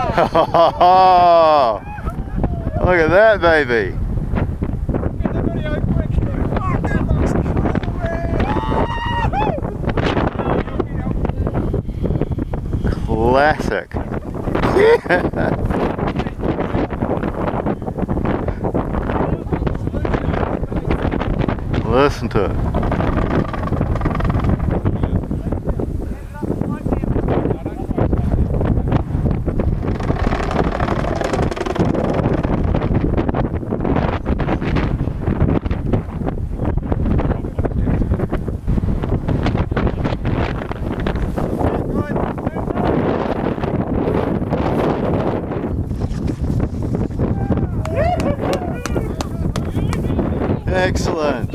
Look at that baby. Classic. Listen to it. Excellent.